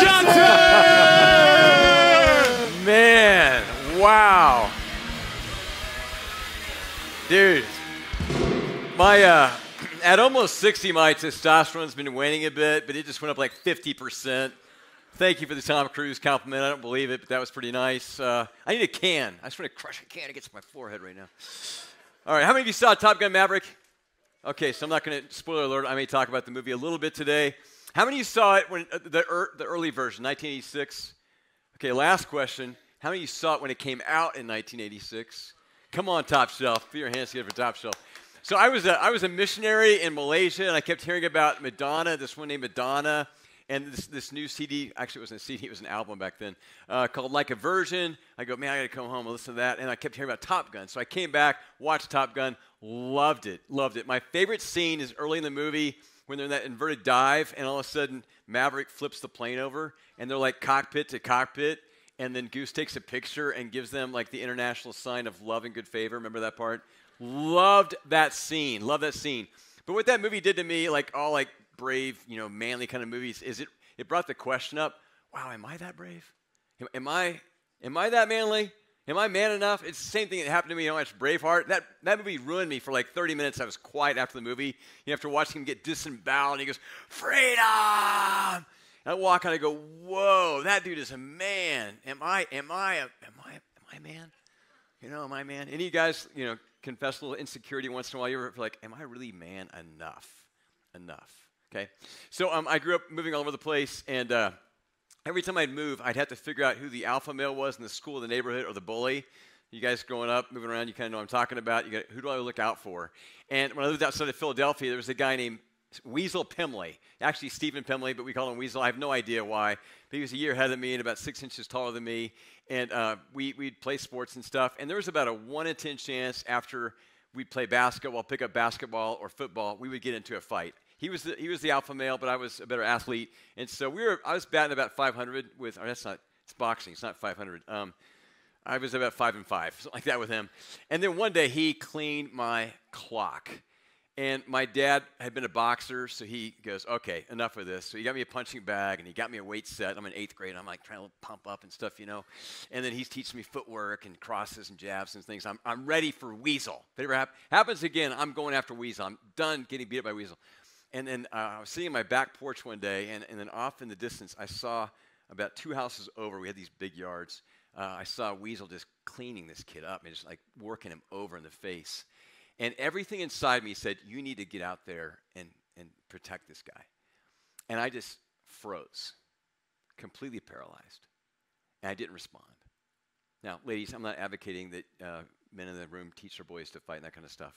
Johnson! Man, wow. Dude, my, uh, at almost 60, my testosterone's been waning a bit, but it just went up like 50%. Thank you for the Tom Cruise compliment. I don't believe it, but that was pretty nice. Uh, I need a can. I just want to crush a can against my forehead right now. All right, how many of you saw Top Gun Maverick? Okay, so I'm not going to, spoiler alert, I may talk about the movie a little bit today. How many of you saw it when uh, the, er, the early version, 1986? Okay, last question. How many of you saw it when it came out in 1986? Come on, Top Shelf. Put your hands together for Top Shelf. So I was a, I was a missionary in Malaysia, and I kept hearing about Madonna, this one named Madonna, and this, this new CD, actually it wasn't a CD, it was an album back then, uh, called Like a Virgin. I go, man, I gotta come home and listen to that. And I kept hearing about Top Gun. So I came back, watched Top Gun, loved it, loved it. My favorite scene is early in the movie when they're in that inverted dive, and all of a sudden Maverick flips the plane over, and they're like cockpit to cockpit. And then Goose takes a picture and gives them like the international sign of love and good favor. Remember that part? Loved that scene. Love that scene. But what that movie did to me, like all like brave, you know, manly kind of movies, is it it brought the question up, wow, am I that brave? Am, am I am I that manly? Am I man enough? It's the same thing that happened to me. You know, watched Braveheart. That that movie ruined me for like 30 minutes. I was quiet after the movie. You know, after watching him get disemboweled, and he goes, "Freedom!" And I walk and I go, "Whoa, that dude is a man. Am I? Am I? A, am I? Am I a man? You know, am I a man? Any of you guys, you know, confess a little insecurity once in a while. You're like, am I really man enough? Enough. Okay. So um, I grew up moving all over the place, and uh, every time I'd move, I'd have to figure out who the alpha male was in the school, the neighborhood, or the bully. You guys growing up, moving around, you kind of know I'm talking about. You got, who do I look out for? And when I lived outside of Philadelphia, there was a guy named Weasel Pimley. Actually, Stephen Pimley, but we call him Weasel. I have no idea why. But he was a year ahead of me and about six inches taller than me. And uh, we, we'd play sports and stuff. And there was about a 1 in 10 chance after we'd play basketball, pick up basketball or football, we would get into a fight. He was the, he was the alpha male, but I was a better athlete, and so we were. I was batting about 500 with. Or that's not. It's boxing. It's not 500. Um, I was about five and five, something like that with him. And then one day he cleaned my clock. And my dad had been a boxer, so he goes, okay, enough of this. So he got me a punching bag and he got me a weight set. I'm in eighth grade. I'm like trying to pump up and stuff, you know. And then he's teaching me footwork and crosses and jabs and things. I'm, I'm ready for Weasel. If it ever hap- happens again, I'm going after Weasel. I'm done getting beat up by Weasel. And then uh, I was sitting in my back porch one day, and, and then off in the distance, I saw about two houses over, we had these big yards. Uh, I saw a Weasel just cleaning this kid up and just like working him over in the face. And everything inside me said, You need to get out there and, and protect this guy. And I just froze, completely paralyzed. And I didn't respond. Now, ladies, I'm not advocating that uh, men in the room teach their boys to fight and that kind of stuff.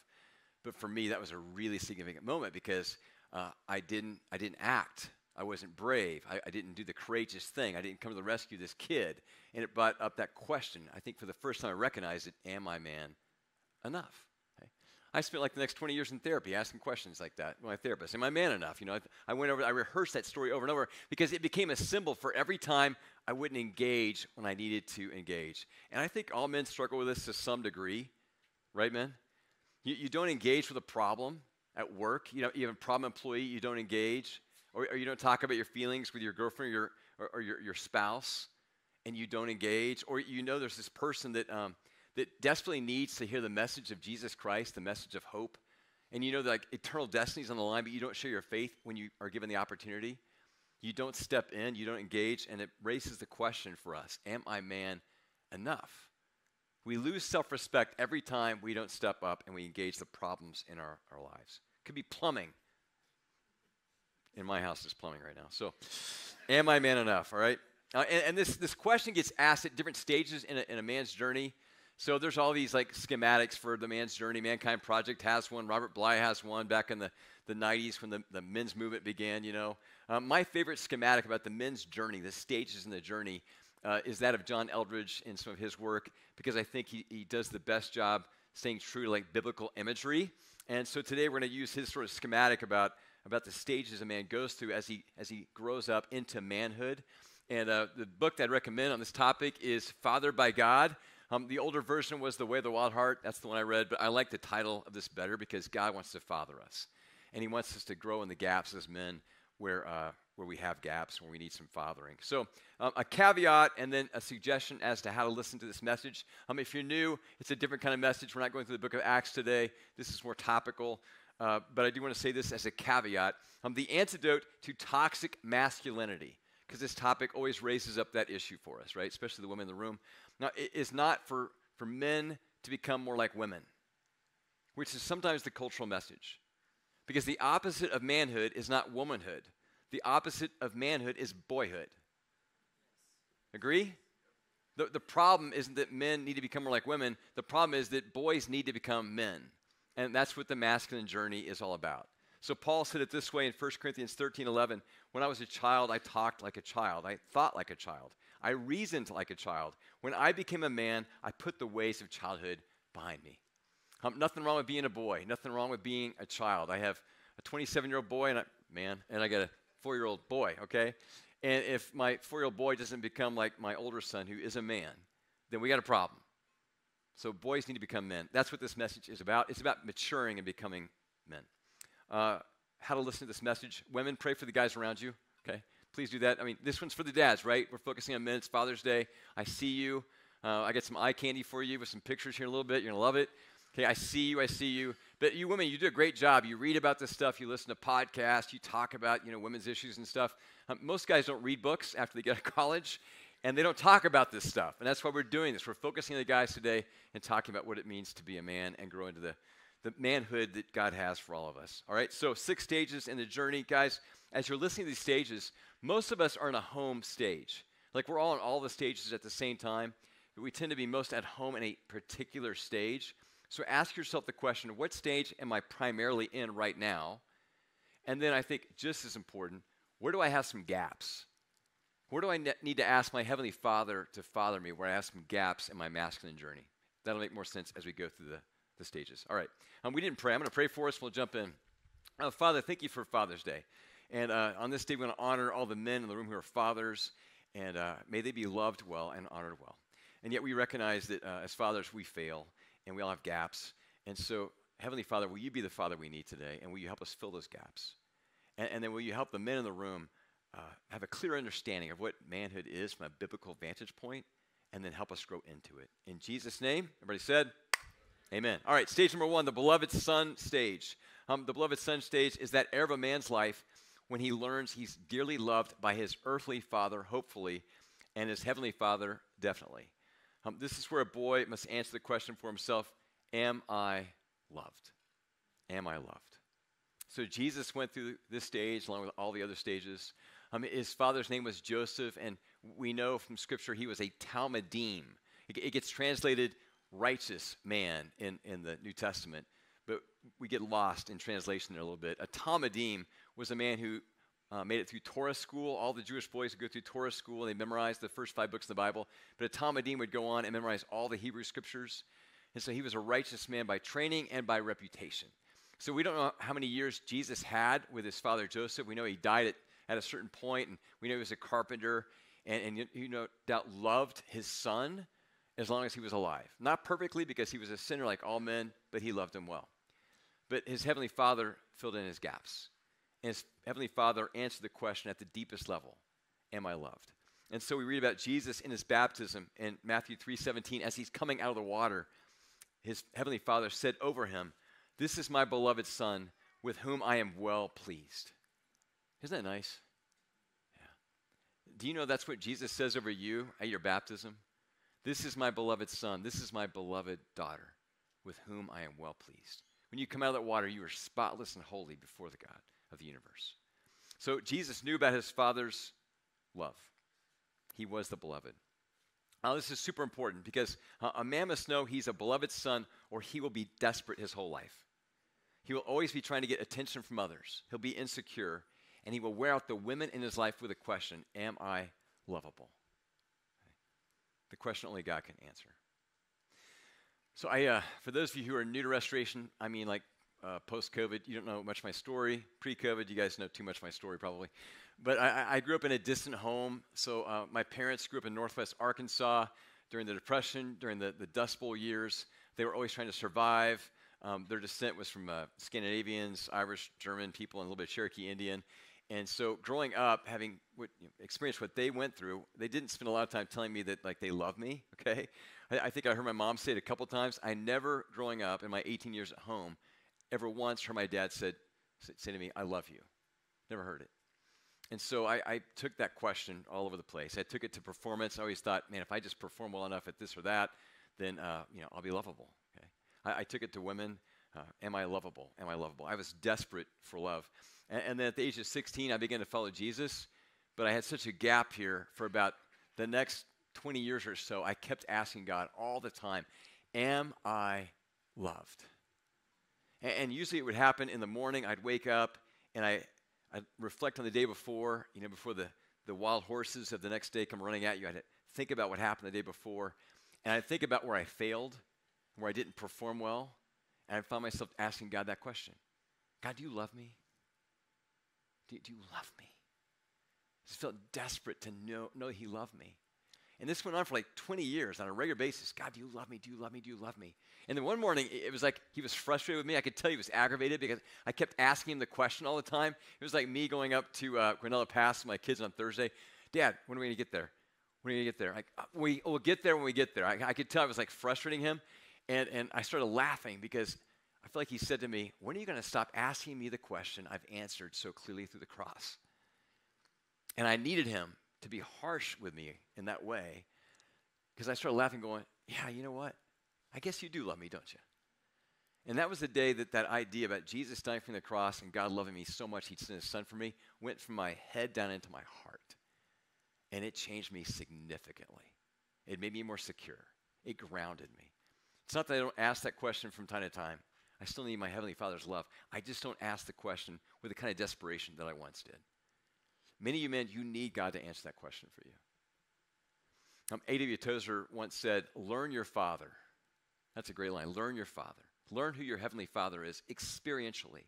But for me, that was a really significant moment because uh, I, didn't, I didn't act. I wasn't brave. I, I, didn't do the courageous thing. I didn't come to the rescue of this kid. And it brought up that question. I think for the first time I recognized it Am I man enough? I spent like the next 20 years in therapy asking questions like that. My therapist, am I man enough? You know, I, I went over, I rehearsed that story over and over because it became a symbol for every time I wouldn't engage when I needed to engage. And I think all men struggle with this to some degree, right, men? You, you don't engage with a problem at work. You know, you have a problem employee, you don't engage, or, or you don't talk about your feelings with your girlfriend or your, or, or your, your spouse, and you don't engage, or you know there's this person that um, that desperately needs to hear the message of Jesus Christ, the message of hope, and you know that like eternal destiny's on the line, but you don't share your faith when you are given the opportunity, you don't step in, you don't engage, and it raises the question for us Am I man enough? We lose self respect every time we don't step up and we engage the problems in our, our lives. Could be plumbing. In my house, is plumbing right now. So, am I man enough? All right? Uh, and, and this, this question gets asked at different stages in a, in a man's journey. So there's all these like schematics for the man's journey. Mankind Project has one. Robert Bly has one back in the, the 90s when the, the men's movement began, you know. Um, my favorite schematic about the men's journey, the stages in the journey, uh, is that of John Eldredge in some of his work because I think he, he does the best job staying true to like biblical imagery. And so today we're going to use his sort of schematic about, about the stages a man goes through as he, as he grows up into manhood. And uh, the book that I'd recommend on this topic is Fathered by God um, the older version was The Way of the Wild Heart. That's the one I read, but I like the title of this better because God wants to father us. And He wants us to grow in the gaps as men where, uh, where we have gaps, where we need some fathering. So, um, a caveat and then a suggestion as to how to listen to this message. Um, if you're new, it's a different kind of message. We're not going through the book of Acts today. This is more topical. Uh, but I do want to say this as a caveat. Um, the antidote to toxic masculinity, because this topic always raises up that issue for us, right? Especially the women in the room. Now, it is not for, for men to become more like women, which is sometimes the cultural message. Because the opposite of manhood is not womanhood, the opposite of manhood is boyhood. Agree? The, the problem isn't that men need to become more like women, the problem is that boys need to become men. And that's what the masculine journey is all about. So Paul said it this way in 1 Corinthians 13 11. When I was a child, I talked like a child. I thought like a child. I reasoned like a child. When I became a man, I put the ways of childhood behind me. Um, nothing wrong with being a boy. Nothing wrong with being a child. I have a 27 year old boy and a man, and I got a four year old boy, okay? And if my four year old boy doesn't become like my older son, who is a man, then we got a problem. So boys need to become men. That's what this message is about. It's about maturing and becoming men. Uh, how to listen to this message. Women, pray for the guys around you, okay? Please do that. I mean, this one's for the dads, right? We're focusing on men. It's Father's Day. I see you. Uh, I got some eye candy for you with some pictures here in a little bit. You're going to love it. Okay, I see you. I see you. But you women, you do a great job. You read about this stuff. You listen to podcasts. You talk about, you know, women's issues and stuff. Um, most guys don't read books after they get out of college and they don't talk about this stuff. And that's why we're doing this. We're focusing on the guys today and talking about what it means to be a man and grow into the, the manhood that God has for all of us. All right, so six stages in the journey. Guys, as you're listening to these stages, most of us are in a home stage. Like we're all in all the stages at the same time, but we tend to be most at home in a particular stage. So ask yourself the question what stage am I primarily in right now? And then I think just as important, where do I have some gaps? Where do I ne- need to ask my Heavenly Father to father me where I have some gaps in my masculine journey? That'll make more sense as we go through the, the stages. All right. Um, we didn't pray. I'm going to pray for us. We'll jump in. Uh, Father, thank you for Father's Day. And uh, on this day, we're going to honor all the men in the room who are fathers, and uh, may they be loved well and honored well. And yet, we recognize that uh, as fathers, we fail, and we all have gaps. And so, Heavenly Father, will you be the Father we need today, and will you help us fill those gaps? And, and then will you help the men in the room uh, have a clear understanding of what manhood is from a biblical vantage point, and then help us grow into it. In Jesus' name, everybody said, Amen. All right, stage number one, the beloved son stage. Um, the beloved son stage is that era of a man's life when he learns he's dearly loved by his earthly father, hopefully, and his heavenly father, definitely. Um, this is where a boy must answer the question for himself Am I loved? Am I loved? So Jesus went through this stage along with all the other stages. Um, his father's name was Joseph, and we know from Scripture he was a Talmudim. It, it gets translated righteous man in, in the New Testament, but we get lost in translation there a little bit. A Talmudim was a man who uh, made it through Torah school. All the Jewish boys would go through Torah school and they memorized the first five books of the Bible. But a Talmudim would go on and memorize all the Hebrew scriptures. And so he was a righteous man by training and by reputation. So we don't know how many years Jesus had with his father Joseph. We know he died at at a certain point, and we know he was a carpenter, and, and you, you know, doubt loved his son as long as he was alive. Not perfectly because he was a sinner like all men, but he loved him well. But his heavenly father filled in his gaps. And his heavenly father answered the question at the deepest level Am I loved? And so we read about Jesus in his baptism in Matthew 3:17 as he's coming out of the water. His heavenly father said over him, "This is my beloved son with whom I am well pleased." Isn't that nice? Yeah. Do you know that's what Jesus says over you at your baptism? This is my beloved son. This is my beloved daughter with whom I am well pleased. When you come out of that water, you are spotless and holy before the God of the universe. So Jesus knew about his father's love. He was the beloved. Now, this is super important because a man must know he's a beloved son or he will be desperate his whole life. He will always be trying to get attention from others. He'll be insecure and he will wear out the women in his life with a question Am I lovable? The question only God can answer. So, I, uh, for those of you who are new to restoration, I mean, like uh, post COVID, you don't know much my story. Pre COVID, you guys know too much my story probably. But I, I grew up in a distant home. So, uh, my parents grew up in northwest Arkansas during the Depression, during the, the Dust Bowl years. They were always trying to survive. Um, their descent was from uh, Scandinavians, Irish, German people, and a little bit Cherokee Indian. And so growing up, having what, you know, experienced what they went through, they didn't spend a lot of time telling me that like they love me. Okay, I, I think I heard my mom say it a couple times. I never, growing up in my 18 years at home, ever once heard my dad said, say to me, "I love you." Never heard it. And so I, I, took that question all over the place. I took it to performance. I always thought, man, if I just perform well enough at this or that, then uh, you know I'll be lovable. Okay. I, I took it to women. Uh, am I lovable? Am I lovable? I was desperate for love. And, and, then at the age of 16, I began to follow Jesus. But I had such a gap here for about the next 20 years or so. I kept asking God all the time, Am I loved? And, and usually it would happen in the morning. I'd wake up and I, I'd reflect on the day before, you know, before the, the wild horses of the next day come running at you. I'd think about what happened the day before. And I'd think about where I failed, where I didn't perform well. And I found myself asking God that question God, do you love me? Do, do you love me? I just felt desperate to know, know He loved me. And this went on for like 20 years on a regular basis. God, do you love me? Do you love me? Do you love me? And then one morning, it was like he was frustrated with me. I could tell he was aggravated because I kept asking him the question all the time. It was like me going up to uh, Guanella Pass with my kids on Thursday. Dad, when are we going to get there? When are we going to get there? Like, uh, we, we'll get there when we get there. I, I could tell I was like frustrating him. And, and I started laughing because I feel like he said to me, When are you going to stop asking me the question I've answered so clearly through the cross? And I needed him to be harsh with me in that way because I started laughing, going, Yeah, you know what? I guess you do love me, don't you? And that was the day that that idea about Jesus dying from the cross and God loving me so much he'd send his son for me went from my head down into my heart. And it changed me significantly. It made me more secure. It grounded me. It's not that I don't ask that question from time to time. I still need my Heavenly Father's love. I just don't ask the question with the kind of desperation that I once did. Many of you men, you need God to answer that question for you. Um, A.W. Tozer once said, Learn your Father. That's a great line. Learn your Father. Learn who your Heavenly Father is experientially,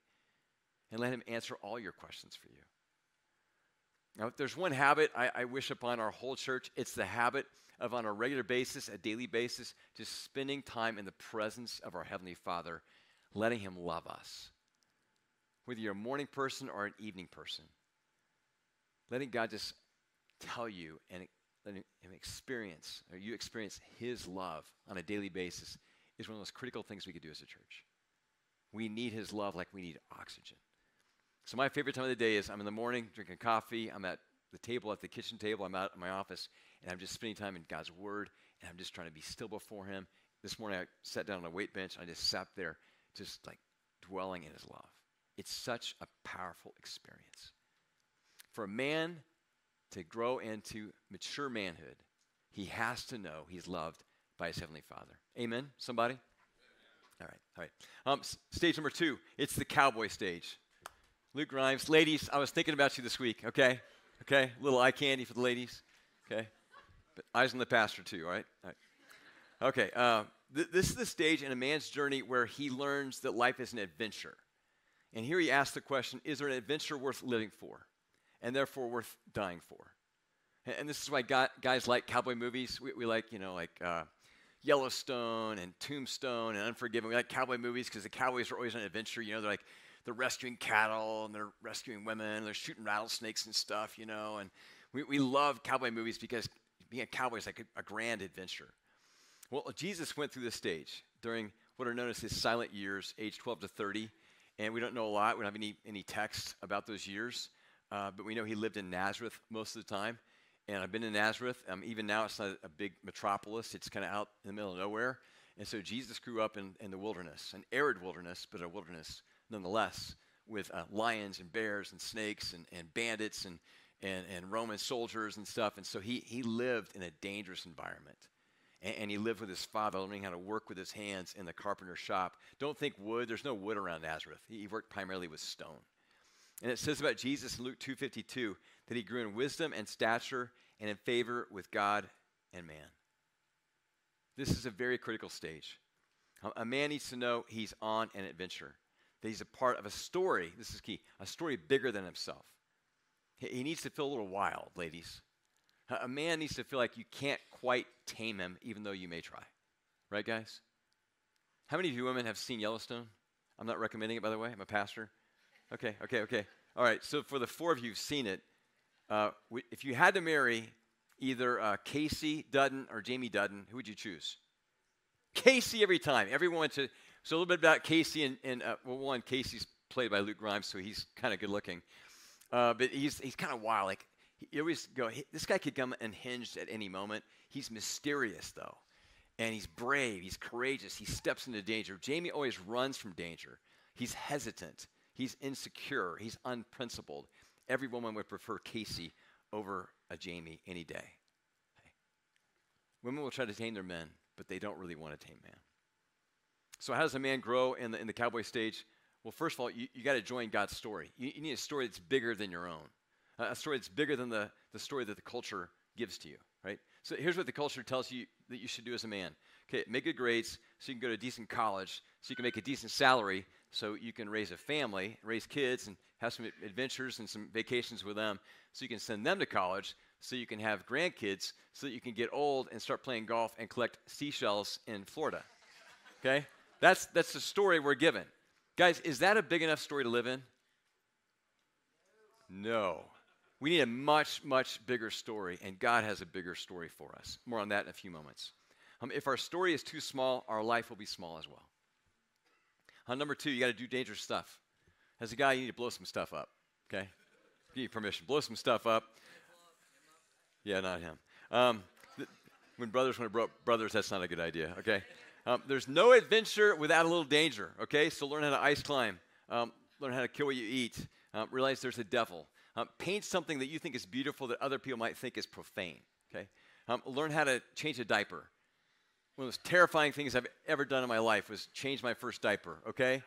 and let Him answer all your questions for you. Now, if there's one habit I, I wish upon our whole church, it's the habit of on a regular basis, a daily basis, just spending time in the presence of our Heavenly Father, letting Him love us. Whether you're a morning person or an evening person, letting God just tell you and letting Him experience, or you experience His love on a daily basis, is one of the most critical things we could do as a church. We need His love like we need oxygen. So, my favorite time of the day is I'm in the morning drinking coffee, I'm at the table, at the kitchen table, I'm out in my office, and I'm just spending time in God's Word, and I'm just trying to be still before Him. This morning I sat down on a weight bench, I just sat there, just like dwelling in His love. It's such a powerful experience. For a man to grow into mature manhood, he has to know he's loved by his Heavenly Father. Amen? Somebody? All right, all right. Um, stage number two, it's the cowboy stage. Luke Grimes, ladies, I was thinking about you this week, okay? Okay? A little eye candy for the ladies, okay? But eyes on the pastor too, all right? All right. Okay, uh, th- this is the stage in a man's journey where he learns that life is an adventure. And here he asks the question Is there an adventure worth living for? And therefore worth dying for? And, and this is why guys like cowboy movies. We, we like, you know, like uh, Yellowstone and Tombstone and Unforgiven. We like cowboy movies because the cowboys are always on an adventure. You know, they're like, they're rescuing cattle and they're rescuing women and they're shooting rattlesnakes and stuff, you know. And we, we love cowboy movies because being a cowboy is like a, a grand adventure. Well, Jesus went through this stage during what are known as his silent years, age 12 to 30. And we don't know a lot. We don't have any, any text about those years. Uh, but we know he lived in Nazareth most of the time. And I've been in Nazareth. Um, even now, it's not a big metropolis, it's kind of out in the middle of nowhere. And so Jesus grew up in, in the wilderness, an arid wilderness, but a wilderness nonetheless, with uh, lions and bears and snakes and, and bandits and, and, and Roman soldiers and stuff. And so he, he lived in a dangerous environment. And, and, he lived with his father, learning how to work with his hands in the carpenter shop. Don't think wood. There's no wood around Nazareth. He, he worked primarily with stone. And it says about Jesus in Luke 2.52 that he grew in wisdom and stature and in favor with God and man. This is a very critical stage. A man needs to know he's on an adventure that he's a part of a story. This is key a story bigger than himself. He needs to feel a little wild, ladies. A man needs to feel like you can't quite tame him, even though you may try. Right, guys? How many of you women have seen Yellowstone? I'm not recommending it, by the way. I'm a pastor. Okay, okay, okay. All right, so for the four of you who've seen it, uh, if you had to marry either uh, Kayce Dutton or Jamie Dutton, who would you choose? Kayce every time. Everyone to. So a little bit about Kayce and, and uh, well, one, Kayce's played by Luke Grimes, so he's kind of good looking, uh, but he's he's kind of wild. Like you always go, this guy could come unhinged at any moment. He's mysterious though, and he's brave. He's courageous. He steps into danger. Jamie always runs from danger. He's hesitant. He's insecure. He's unprincipled. Every woman would prefer Kayce over a Jamie any day. Okay. Women will try to tame their men, but they don't really want to tame man. So, how does a man grow in the, in the cowboy stage? Well, first of all, you, you got to join God's story. You, you, need a story that's bigger than your own, a story that's bigger than the, the story that the culture gives to you, right? So, here's what the culture tells you that you should do as a man. Okay, make good grades so you can go to a decent college, so you can make a decent salary, so you can raise a family, raise kids, and have some adventures and some vacations with them, so you can send them to college, so you can have grandkids, so that you can get old and start playing golf and collect seashells in Florida. Okay? That's, that's the story we're given. Guys, is that a big enough story to live in? No. We need a much, much bigger story, and God has a bigger story for us. More on that in a few moments. Um, if our story is too small, our life will be small as well. Uh, number two, you got to do dangerous stuff. As a guy, you need to blow some stuff up. Okay, give you permission, blow some stuff up. Yeah, not him. Um, th- when brothers want to bro- brothers, that's not a good idea. Okay, um, there's no adventure without a little danger. Okay, so learn how to ice climb, um, learn how to kill what you eat. Um, realize there's a devil. Um, paint something that you think is beautiful that other people might think is profane. Okay, um, learn how to change a diaper one of the most terrifying things I've ever done in my life was change my first diaper, okay?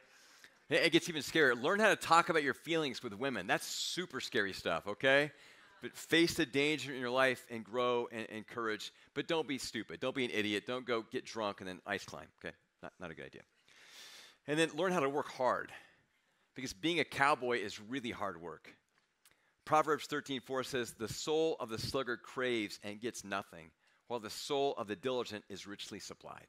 It gets even scarier. Learn how to talk about your feelings with women. That's super scary stuff, okay? But face the danger in your life and grow and, and courage. But don't be stupid. Don't be an idiot. Don't go get drunk and then ice climb, okay? Not, not a good idea. And then learn how to work hard because being a cowboy is really hard work. Proverbs 13:4 says, "The soul of the sluggard craves and gets nothing, while the soul of the diligent is richly supplied.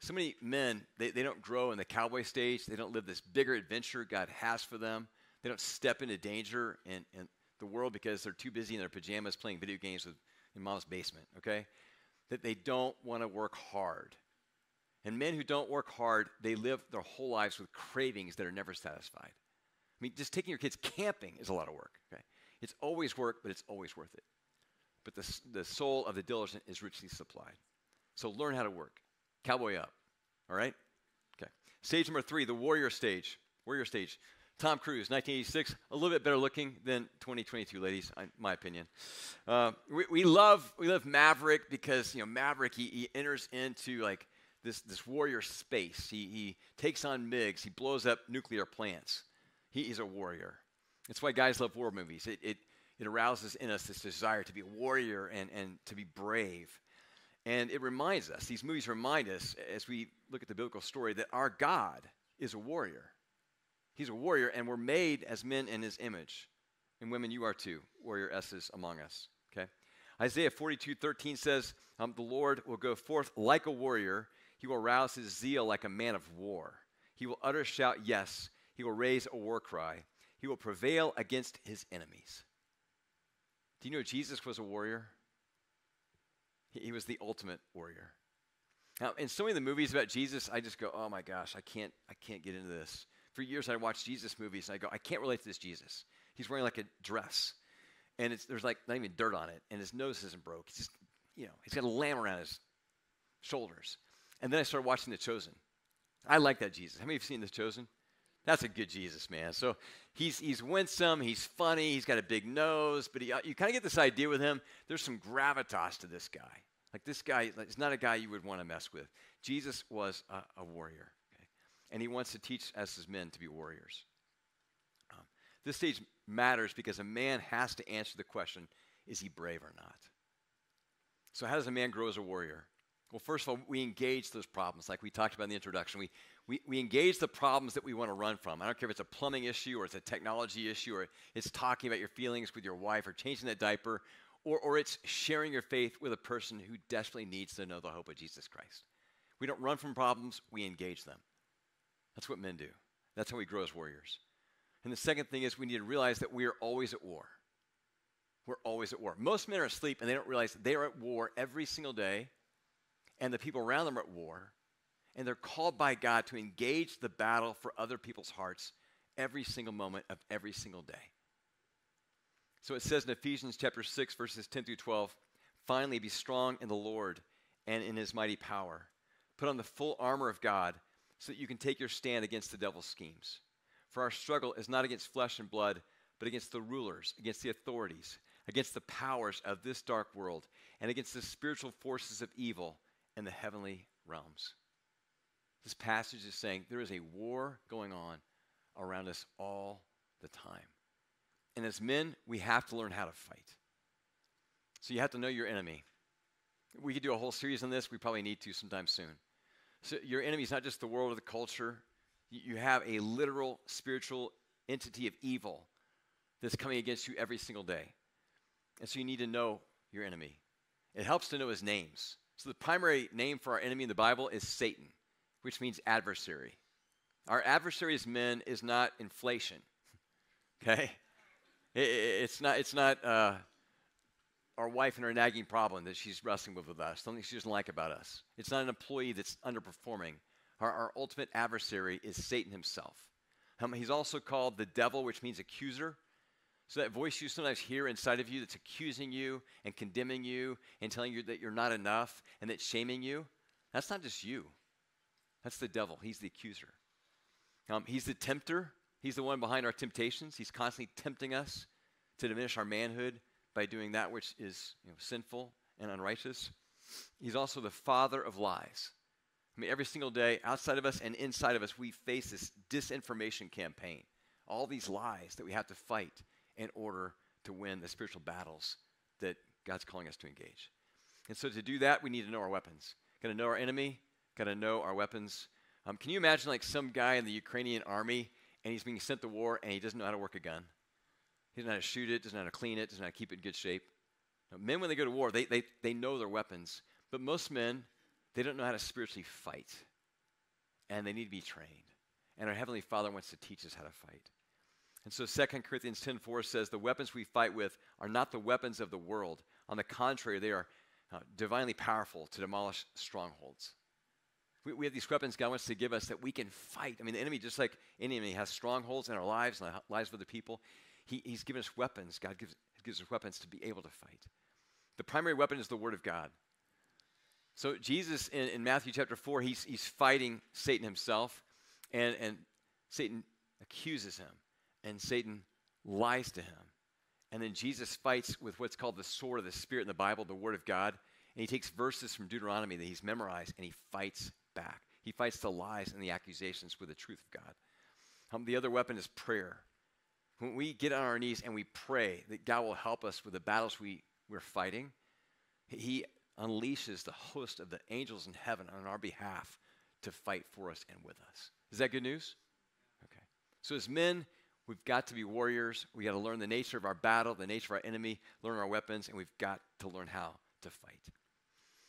So many men, they, they don't grow in the cowboy stage. They don't live this bigger adventure God has for them. They don't step into danger in, in the world because they're too busy in their pajamas playing video games with, in mom's basement, okay? That they don't want to work hard. And men who don't work hard, they live their whole lives with cravings that are never satisfied. I mean, just taking your kids camping is a lot of work, okay? It's always work, but it's always worth it but the, the soul of the diligent is richly supplied. So learn how to work. Cowboy up. All right? Okay. Stage number three, the warrior stage. Warrior stage. Tom Cruise, 1986, a little bit better looking than 2022, ladies, in my opinion. Uh, we, we, love we love Maverick because you know Maverick he, he enters into like this this warrior space. He he takes on MiGs. He blows up nuclear plants. He, he's a warrior. That's why guys love war movies. It, it it arouses in us this desire to be a warrior and, and to be brave. And it reminds us, these movies remind us, as we look at the biblical story, that our God is a warrior. He's a warrior, and we're made as men in his image. And women, you are too, warrior S's among us. Okay? Isaiah 42 13 says, um, The Lord will go forth like a warrior. He will rouse his zeal like a man of war. He will utter shout, yes. He will raise a war cry. He will prevail against his enemies. Do you know Jesus was a warrior? He, was the ultimate warrior. Now, in so many of the movies about Jesus, I just go, oh my gosh, I can't, I can't get into this. For years, I watched Jesus movies, and I go, I can't relate to this Jesus. He's wearing like a dress, and it's, there's like not even dirt on it, and his nose isn't broke. He's just, you know, he's got a lamb around his shoulders. And then I started watching The Chosen. I like that Jesus. How many of you have seen The Chosen? That's a good Jesus, man. So he's, he's winsome, he's funny, he's got a big nose, but he, uh, you kind of get this idea with him. There's some gravitas to this guy. Like this guy is not a guy you would want to mess with. Jesus was a, a warrior, okay? and he wants to teach us as men to be warriors. Um, this stage matters because a man has to answer the question is he brave or not? So, how does a man grow as a warrior? Well, first of all, we engage those problems, like we talked about in the introduction. We, we, we engage the problems that we want to run from. I don't care if it's a plumbing issue or it's a technology issue or it's talking about your feelings with your wife or changing that diaper or, or it's sharing your faith with a person who desperately needs to know the hope of Jesus Christ. We don't run from problems, we engage them. That's what men do. That's how we grow as warriors. And the second thing is we need to realize that we are always at war. We're always at war. Most men are asleep and they don't realize they are at war every single day, and the people around them are at war, and they're called by God to engage the battle for other people's hearts every single moment of every single day. So it says in Ephesians chapter 6, verses 10 through 12 finally be strong in the Lord and in his mighty power. Put on the full armor of God so that you can take your stand against the devil's schemes. For our struggle is not against flesh and blood, but against the rulers, against the authorities, against the powers of this dark world, and against the spiritual forces of evil in the heavenly realms. This passage is saying there is a war going on around us all the time. And as men, we have to learn how to fight. So you have to know your enemy. We could do a whole series on this. We probably need to sometime soon. So your enemy is not just the world or the culture. You have a literal spiritual entity of evil that's coming against you every single day. And so you need to know your enemy. It helps to know his names. So the primary name for our enemy in the Bible is Satan, which means adversary. Our adversary men is not inflation. Okay? it's not, it's not uh, our wife and her nagging problem that she's wrestling with with us, something she doesn't like about us. It's not an employee that's underperforming. Our, our ultimate adversary is Satan himself. Um, he's also called the devil, which means accuser. So that voice you sometimes hear inside of you that's accusing you and condemning you and telling you that you're not enough and that's shaming you, that's not just you. That's the devil. He's the accuser. Um, he's the tempter. He's the one behind our temptations. He's constantly tempting us to diminish our manhood by doing that which is you know, sinful and unrighteous. He's also the father of lies. I mean, every single day, outside of us and inside of us, we face this disinformation campaign. All these lies that we have to fight in order to win the spiritual battles that God's calling us to engage. And so, to do that, we need to know our weapons. Got to know our enemy, got to know our weapons. Um, can you imagine, like, some guy in the Ukrainian army and he's being sent to war and he doesn't know how to work a gun? He doesn't know how to shoot it, doesn't know how to clean it, doesn't know how to keep it in good shape. Now, men, when they go to war, they, they, they know their weapons. But most men, they don't know how to spiritually fight. And they need to be trained. And our Heavenly Father wants to teach us how to fight. And so 2 Corinthians 10.4 says, The weapons we fight with are not the weapons of the world. On the contrary, they are uh, divinely powerful to demolish strongholds. We, we have these weapons God wants to give us that we can fight. I mean, the enemy, just like any enemy, has strongholds in our lives and the lives of other people. He, he's given us weapons. God gives, gives us weapons to be able to fight. The primary weapon is the Word of God. So Jesus in, in Matthew chapter 4, he's, he's fighting Satan himself, and, and Satan accuses him, and Satan lies to him. And then Jesus fights with what's called the sword of the Spirit in the Bible, the Word of God. And he takes verses from Deuteronomy that he's memorized and he fights back. He fights the lies and the accusations with the truth of God. Um, the other weapon is prayer. When we get on our knees and we pray that God will help us with the battles we, we're fighting, he unleashes the host of the angels in heaven on our behalf to fight for us and with us. Is that good news? Okay. So, as men, we've got to be warriors. we got to learn the nature of our battle, the nature of our enemy, learn our weapons, and we've got to learn how to fight.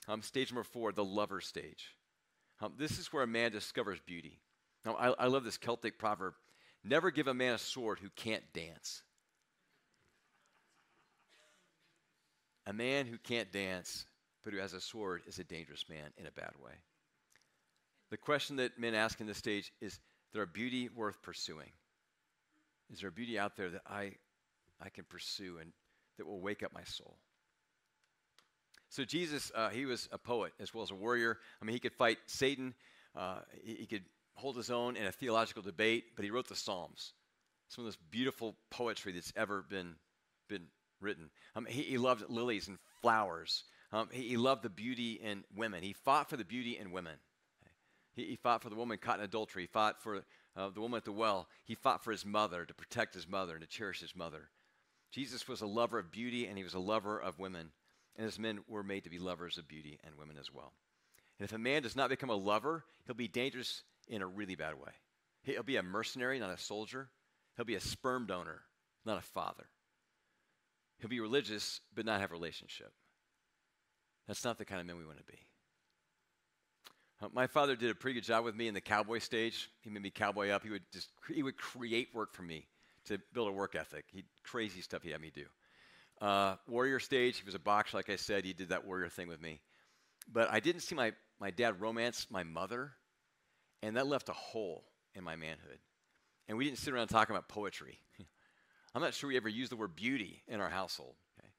Um, stage number four, the lover stage. Um, this is where a man discovers beauty. Now, I, I love this Celtic proverb never give a man a sword who can't dance. A man who can't dance but who has a sword is a dangerous man in a bad way. The question that men ask in this stage is is there a beauty worth pursuing? Is there a beauty out there that I, I can pursue and that will wake up my soul? So, Jesus, uh, he was a poet as well as a warrior. I mean, he could fight Satan, uh, he, he could hold his own in a theological debate, but he wrote the Psalms, some of this beautiful poetry that's ever been, been written. Um, he, he loved lilies and flowers. Um, he, he, loved the beauty in women. He fought for the beauty in women. He, he fought for the woman caught in adultery. He fought for uh, the woman at the well. He fought for his mother, to protect his mother and to cherish his mother. Jesus was a lover of beauty and he was a lover of women. And as men, we're made to be lovers of beauty and women as well. And if a man does not become a lover, he'll be dangerous in a really bad way. He'll be a mercenary, not a soldier. He'll be a sperm donor, not a father. He'll be religious, but not have a relationship. That's not the kind of men we want to be. Uh, my father did a pretty good job with me in the cowboy stage. He made me cowboy up. He would just he would create work for me to build a work ethic. He crazy stuff he had me do. Uh, warrior stage, he was a boxer, like I said. He did that warrior thing with me. But I didn't see my, my dad romance my mother, and that left a hole in my manhood. And we didn't sit around talking about poetry. I'm not sure we ever used the word beauty in our household. Okay?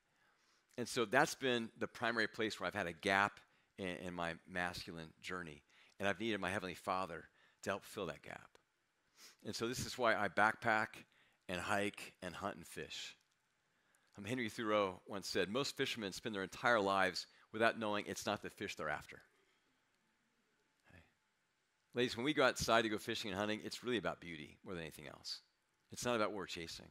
And so that's been the primary place where I've had a gap in, in my masculine journey. And I've needed my Heavenly Father to help fill that gap. And so this is why I backpack and hike and hunt and fish. Um, Henry Thoreau once said, Most fishermen spend their entire lives without knowing it's not the fish they're after. Okay. Ladies, when we go outside to go fishing and hunting, it's really about beauty more than anything else. It's not about what we're chasing.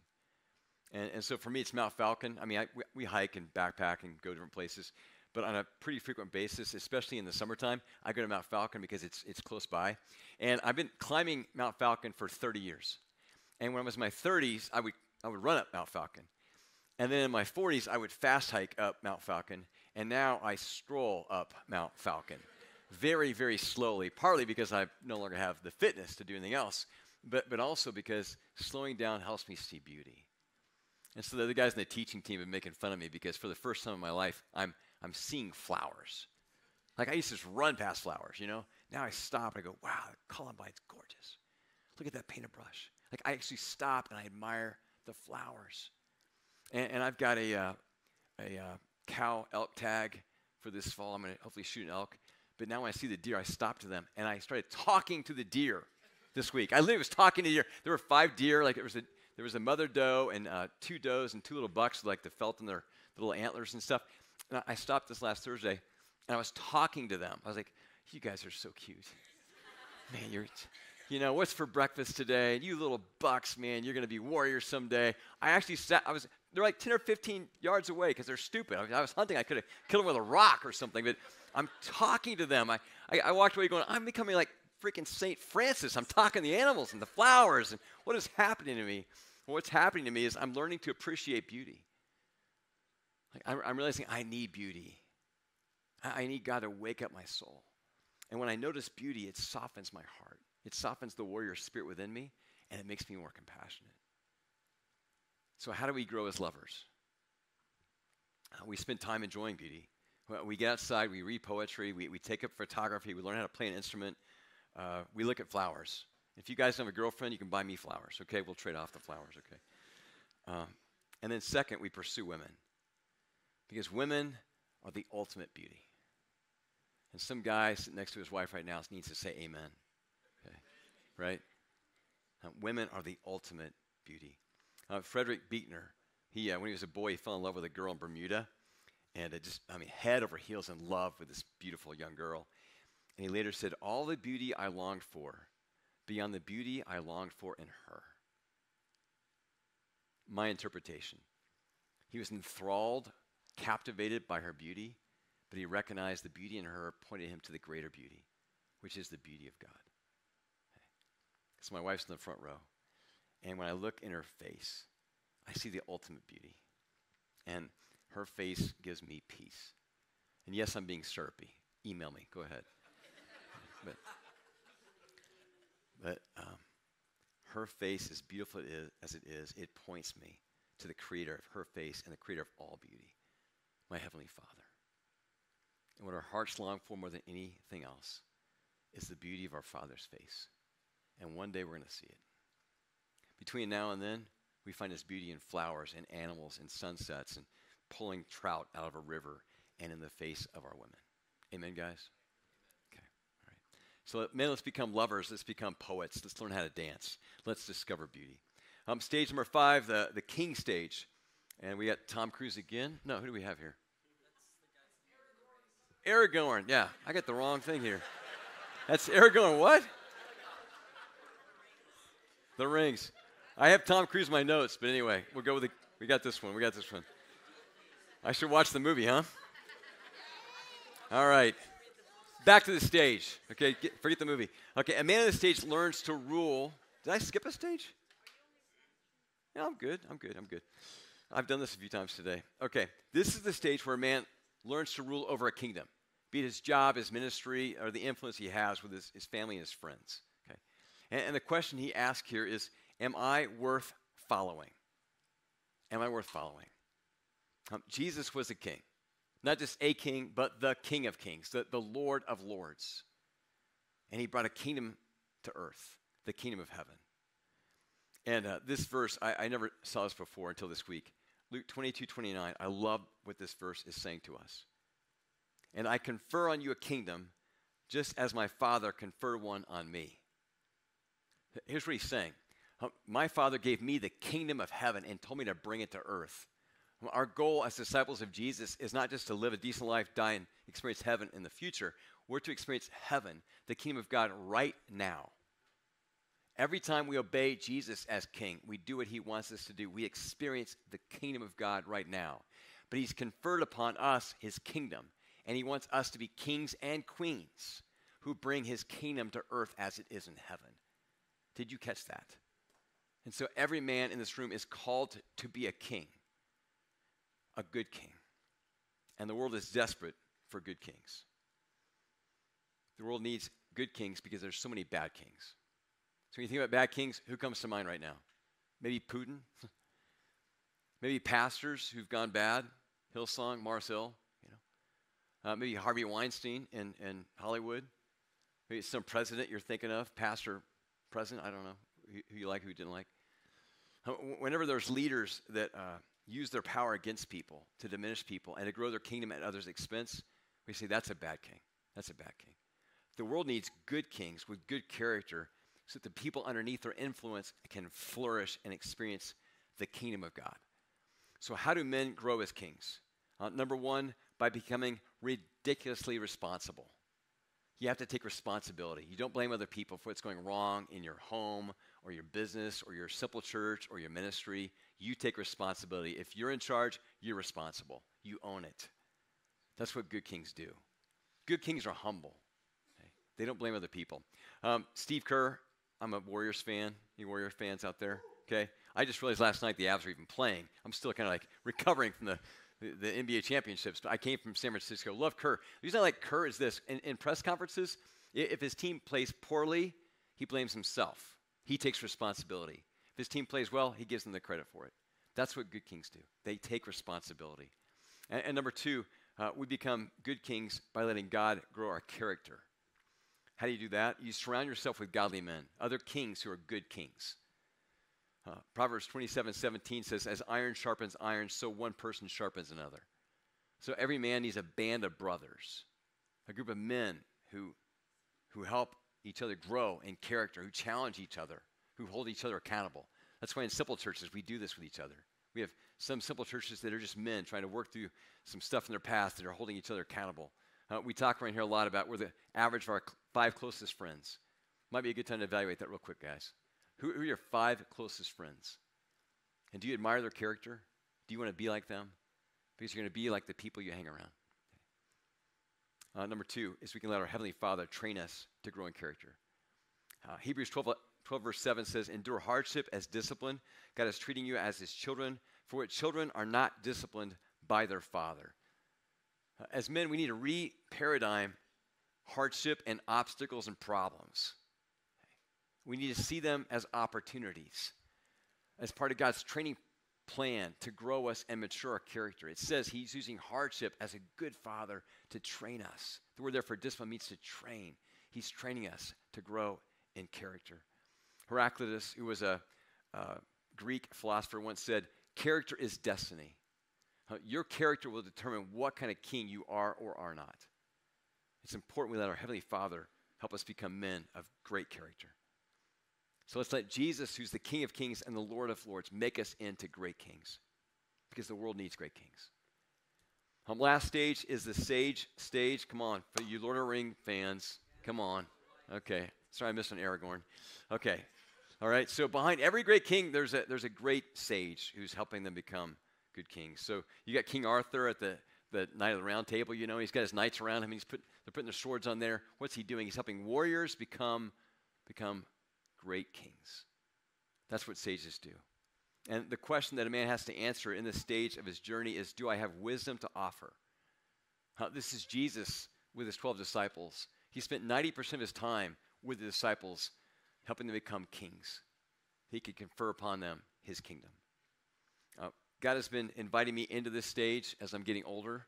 And, and so for me, it's Mount Falcon. I mean, I, we, we hike and backpack and go different places, but on a pretty frequent basis, especially in the summertime, I go to Mount Falcon because it's, it's close by. And I've been climbing Mount Falcon for 30 years. And when I was in my 30s, I would, I would run up Mount Falcon. And then in my 40s, I would fast hike up Mount Falcon. And now I stroll up Mount Falcon very, very slowly, partly because I no longer have the fitness to do anything else, but, but also because slowing down helps me see beauty. And so the other guys in the teaching team have been making fun of me because for the first time in my life, I'm, I'm seeing flowers. Like I used to just run past flowers, you know? Now I stop and I go, wow, the columbine's gorgeous. Look at that painted brush. Like I actually stop and I admire the flowers. And, and I've got a, uh, a uh, cow elk tag for this fall. I'm going to hopefully shoot an elk. But now when I see the deer, I stop to them and I started talking to the deer this week. I literally was talking to deer. There were five deer. Like it was a, there was a mother doe and uh, two does and two little bucks with like the felt in their little antlers and stuff. And I stopped this last Thursday and I was talking to them. I was like, you guys are so cute. Man, you're, you know, what's for breakfast today? You little bucks, man, you're going to be warriors someday. I actually sat, I was, they're like 10 or 15 yards away because they're stupid. I, I was hunting, I could have killed them with a rock or something, but I'm talking to them. I, I, I walked away going, I'm becoming like freaking St. Francis. I'm talking the animals and the flowers and what is happening to me what's happening to me is I'm learning to appreciate beauty. Like I'm, I'm, realizing I need beauty. I, I need God to wake up my soul. And when I notice beauty, it softens my heart. It softens the warrior spirit within me, and it makes me more compassionate. So, how do we grow as lovers? Uh, we spend time enjoying beauty. We get outside, we read poetry, we, we take up photography, we learn how to play an instrument, uh, we look at flowers. If you guys have a girlfriend, you can buy me flowers, okay? We'll trade off the flowers, okay? Um, and then, second, we pursue women. Because women are the ultimate beauty. And some guy sitting next to his wife right now needs to say amen. Okay? Right? Uh, women are the ultimate beauty. Uh, Frederick Buechner, he, uh, when he was a boy, he fell in love with a girl in Bermuda. And it just, I mean, head over heels in love with this beautiful young girl. And he later said, All the beauty I longed for beyond the beauty I longed for in her. My interpretation. He was enthralled, captivated by her beauty, but he recognized the beauty in her pointed him to the greater beauty, which is the beauty of God. Okay. So my wife's in the front row. And when I look in her face, I see the ultimate beauty. And her face gives me peace. And yes, I'm being syrupy. Email me. Go ahead. but but um, her face, as beautiful as it is, it points me to the creator of her face and the creator of all beauty, my Heavenly Father. And what our hearts long for more than anything else is the beauty of our Father's face. And one day we're going to see it. Between now and then, we find this beauty in flowers and animals and sunsets and pulling trout out of a river and in the face of our women. Amen, guys? Okay, all right. So, man, let's become lovers. Let's become poets. Let's learn how to dance. Let's discover beauty. Um, stage number five, the, the king stage. And we got Tom Cruise again. No, who do we have here? Aragorn. Yeah, I got the wrong thing here. That's Aragorn. What? The rings. I have Tom Cruise in my notes, but anyway, we'll go with the. We got this one. We got this one. I should watch the movie, huh? All right. Back to the stage. Okay, Get, forget the movie. Okay, a man on the stage learns to rule. Did I skip a stage? Yeah, I'm good. I'm good. I'm good. I've done this a few times today. Okay, this is the stage where a man learns to rule over a kingdom, be it his job, his ministry, or the influence he has with his, his family and his friends. Okay, and, and the question he asks here is, "Am I worth following? Am I worth following? Um, Jesus was a king, not just a king, but the King of Kings, the, the Lord of Lords. And he brought a kingdom to earth, the kingdom of heaven. And uh, this verse, I, I never saw this before until this week. Luke 22, 29. I love what this verse is saying to us. And I confer on you a kingdom, just as my Father conferred one on me. Here's what he's saying My Father gave me the kingdom of heaven and told me to bring it to earth. Our goal as disciples of Jesus is not just to live a decent life, die, and experience heaven in the future. We're to experience heaven, the kingdom of God, right now. Every time we obey Jesus as king, we do what he wants us to do. We experience the kingdom of God right now. But he's conferred upon us his kingdom, and he wants us to be kings and queens who bring his kingdom to earth as it is in heaven. Did you catch that? And so every man in this room is called to be a king, a good king. And the world is desperate for good kings. The world needs good kings because there's so many bad kings. So when you think about bad kings, who comes to mind right now? Maybe Putin? maybe pastors who've gone bad? Hillsong, Mars Hill, you know. Uh, maybe Harvey Weinstein in, in Hollywood. Maybe some president you're thinking of, pastor, president, I don't know who, you like, who you didn't like. Uh, whenever there's leaders that uh, use their power against people to diminish people and to grow their kingdom at others' expense, we say that's a bad king. That's a bad king. The world needs good kings with good character so that the people underneath their influence can flourish and experience the kingdom of God. So, how do men grow as kings? Uh, number one, by becoming ridiculously responsible. You have to take responsibility. You don't blame other people for what's going wrong in your home or your business or your simple church or your ministry. You take responsibility. If you're in charge, you're responsible. You own it. That's what good kings do. Good kings are humble. Okay? They don't blame other people. Um, Steve Kerr I'm a Warriors fan. Any Warriors fans out there? Okay. I just realized last night the Avs were even playing. I'm still kind of like recovering from the, the, the, NBA championships. But I came from San Francisco. Love Kerr. The reason I like Kerr is this: in, in press conferences, if his team plays poorly, he blames himself. He takes responsibility. If his team plays well, he gives them the credit for it. That's what good kings do. They take responsibility. And, and number two, uh, we become good kings by letting God grow our character. How do you do that? You surround yourself with godly men, other kings who are good kings. Uh, Proverbs 27 17 says, As iron sharpens iron, so one person sharpens another. So every man needs a band of brothers, a group of men who, who help each other grow in character, who challenge each other, who hold each other accountable. That's why in simple churches we do this with each other. We have some simple churches that are just men trying to work through some stuff in their past that are holding each other accountable. Uh, we talk around here a lot about we're the average of our five closest friends. Might be a good time to evaluate that real quick, guys. Who, who are your five closest friends? And do you admire their character? Do you want to be like them? Because you're going to be like the people you hang around. Uh, number two is we can let our Heavenly Father train us to grow in character. Uh, Hebrews 12, 12, verse 7 says, Endure hardship as discipline. God is treating you as His children, for what children are not disciplined by their Father. As men, we need to re paradigm hardship and obstacles and problems. We need to see them as opportunities, as part of God's training plan to grow us and mature our character. It says He's using hardship as a good father to train us. The word there for discipline means to train. He's training us to grow in character. Heraclitus, who was a, a Greek philosopher, once said, Character is destiny. Your character will determine what kind of king you are or are not. It's important we let our Heavenly Father help us become men of great character. So let's let Jesus, who's the King of Kings and the Lord of Lords, make us into great kings because the world needs great kings. Um, last stage is the sage stage. Come on, for you Lord of Ring fans, come on. Okay, sorry I missed an Aragorn. Okay, all right. So behind every great king, there's a there's a great sage who's helping them become good kings. So you got King Arthur at the, the Knight of the Round Table, you know, he's got his knights around him, he's put, they're putting their swords on there. What's he doing? He's helping warriors become, become great kings. That's what sages do. And the question that a man has to answer in this stage of his journey is Do I have wisdom to offer? Uh, this is Jesus with his 12 disciples. He spent 90% of his time with the disciples, helping them become kings. He could confer upon them his kingdom. Uh, God has been inviting me into this stage as I'm getting older.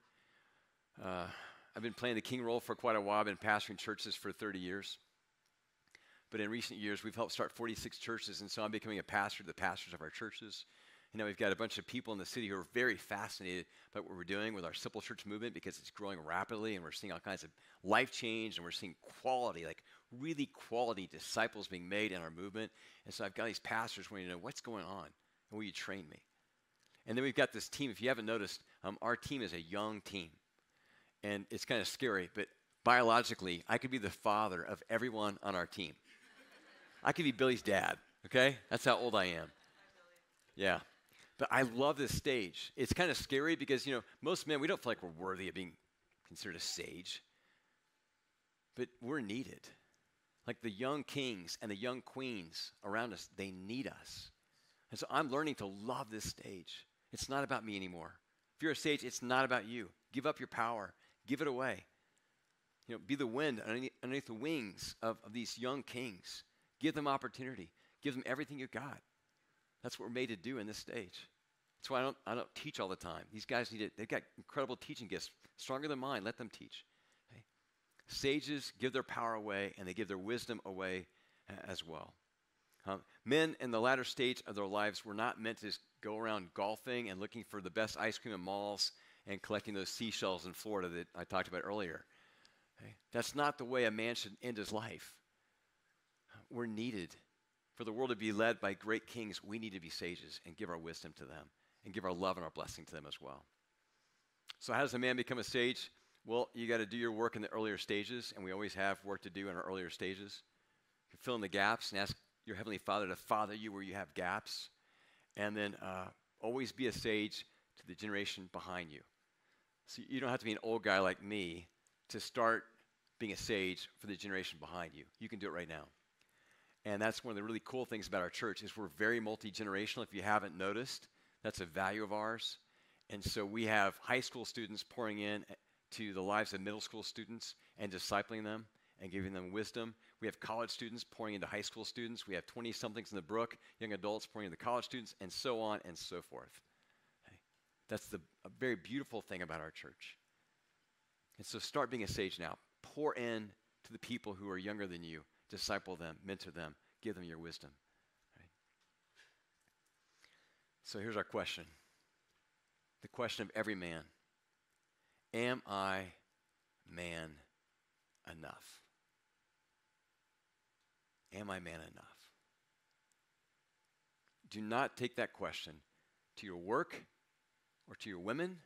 Uh, I've been playing the king role for quite a while. I've been pastoring churches for 30 years. But in recent years, we've helped start 46 churches, and so I'm becoming a pastor to the pastors of our churches. You know, we've got a bunch of people in the city who are very fascinated by what we're doing with our simple church movement because it's growing rapidly, and we're seeing all kinds of life change, and we're seeing quality, like really quality disciples being made in our movement. And so I've got these pastors wanting to know what's going on, and will you train me? And then we've got this team. If you haven't noticed, um, our team is a young team, and it's kind of scary, but biologically, I could be the father of everyone on our team. I could be Billy's dad, okay? That's how old I am. Yeah. But I love this stage. It's kind of scary because, you know, most men, we don't feel like we're worthy of being considered a sage. But we're needed. Like the young kings and the young queens around us, they need us. And so I'm learning to love this stage. It's not about me anymore. If you're a sage, it's not about you. Give up your power, give it away. You know, be the wind underneath, underneath the wings of, of these young kings. Give them opportunity. Give them everything you've got. That's what we're made to do in this stage. That's why I don't, I don't teach all the time. These guys need it. They've got incredible teaching gifts, stronger than mine. Let them teach. Okay? Sages give their power away and they give their wisdom away as well. Men in the latter stage of their lives were not meant to go around golfing and looking for the best ice cream in malls and collecting those seashells in Florida that I talked about earlier. Okay? That's not the way a man should end his life we're needed. For the world to be led by great kings, we need to be sages and give our wisdom to them and give our love and our blessing to them as well. So, how does a man become a sage? Well, you got to do your work in the earlier stages, and we always have work to do in our earlier stages. You fill in the gaps and ask your Heavenly Father to father you where you have gaps. And then uh, always be a sage to the generation behind you. So, you don't have to be an old guy like me to start being a sage for the generation behind you. You can do it right now. And that's one of the really cool things about our church is we're very multi-generational. If you haven't noticed, that's a value of ours. And so we have high school students pouring in to the lives of middle school students and discipling them and giving them wisdom. We have college students pouring into high school students. We have 20 somethings in the brook, young adults pouring into college students, and so on and so forth. Okay? That's the, very beautiful thing about our church. And so start being a sage now. Pour in to the people who are younger than you disciple them, mentor them, give them your wisdom. Right? So here's our question the question of every man Am I man enough? Am I man enough? Do not take that question to your work or to your women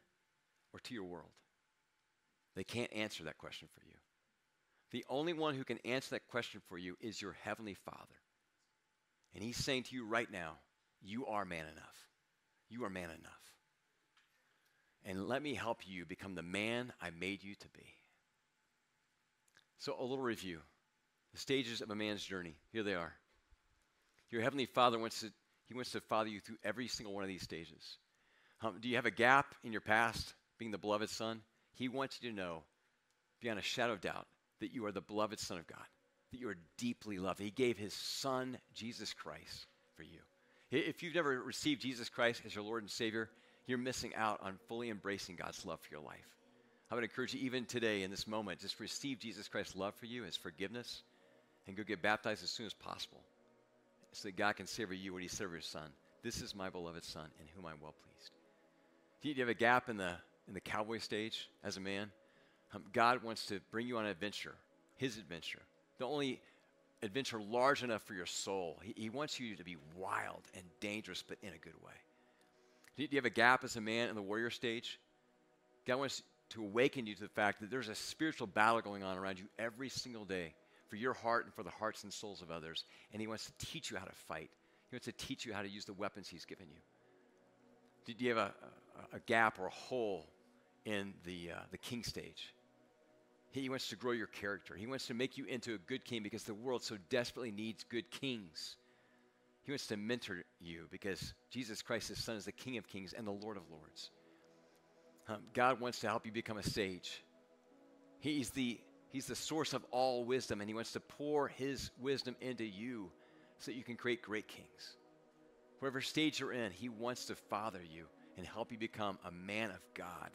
or to your world. They can't answer that question for you. The only one who can answer that question for you is your Heavenly Father. And He's saying to you right now, You are man enough. You are man enough. And let me help you become the man I made you to be. So, a little review the stages of a man's journey. Here they are. Your Heavenly Father wants to, He wants to father you through every single one of these stages. Um, do you have a gap in your past being the beloved son? He wants you to know, beyond a shadow of doubt, that you are the beloved Son of God, that you are deeply loved. He gave His Son, Jesus Christ, for you. If you've never received Jesus Christ as your Lord and Savior, you're missing out on fully embracing God's love for your life. I would encourage you, even today in this moment, just receive Jesus Christ's love for you, His forgiveness, and go get baptized as soon as possible so that God can savor you what He savor His Son. This is my beloved Son in whom I'm well pleased. Do you have a gap in the, in the cowboy stage as a man? Um, God wants to bring you on an adventure, His adventure. The only adventure large enough for your soul. He, he wants you to be wild and dangerous, but in a good way. Do you have a gap as a man in the warrior stage? God wants to awaken you to the fact that there's a spiritual battle going on around you every single day for your heart and for the hearts and souls of others. And He wants to teach you how to fight. He wants to teach you how to use the weapons He's given you. Do you have a, a, a gap or a hole in the, uh, the king stage? He wants to grow your character. He wants to make you into a good king because the world so desperately needs good kings. He wants to mentor you because Jesus Christ, his son, is the King of kings and the Lord of lords. Um, God wants to help you become a sage. He's the, he's the source of all wisdom, and he wants to pour his wisdom into you so that you can create great kings. whatever stage you're in, He wants to father you and help you become a man of God.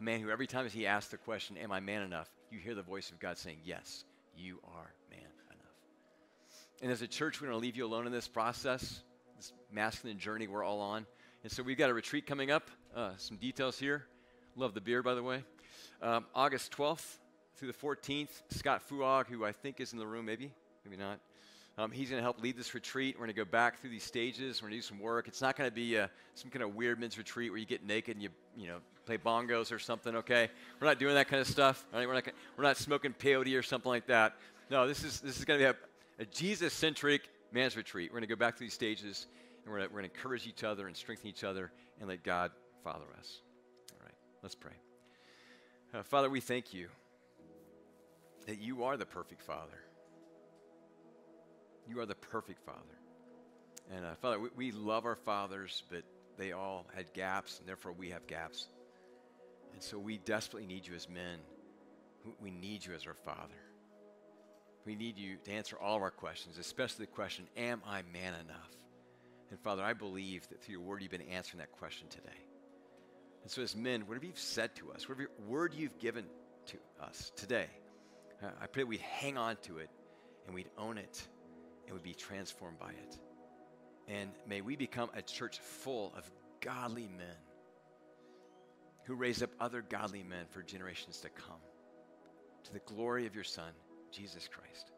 A man who, every time he asks the question, Am I man enough? you hear the voice of God saying, Yes, you are man enough. And as a church, we don't leave you alone in this process, this masculine journey we're all on. And so we've got a retreat coming up. Uh, some details here. Love the beer, by the way. Um, August 12th through the 14th, Scott Fuog, who I think is in the room, maybe, maybe not. Um, he's going to help lead this retreat. We're going to go back through these stages. We're going to do some work. It's not going to be uh, some kind of weird men's retreat where you get naked and you, you know, play bongos or something. Okay, we're not doing that kind of stuff. Right? We're not we're not smoking peyote or something like that. No, this is this is going to be a, a Jesus-centric man's retreat. We're going to go back through these stages and we're going, to, we're going to encourage each other and strengthen each other and let God father us. All right, let's pray. Uh, Father, we thank you that you are the perfect Father. You are the perfect Father. And uh, Father, we, we love our fathers, but they all had gaps, and therefore we have gaps. And so we desperately need you as men. We need you as our Father. We need you to answer all of our questions, especially the question, Am I man enough? And Father, I believe that through your word, you've been answering that question today. And so, as men, whatever you've said to us, whatever word you've given to us today, Uh, I pray we'd hang on to it and we'd own it and we'd be transformed by it. And may we become a church full of godly men who raise up other godly men for generations to come. To the glory of your Son, Jesus Christ.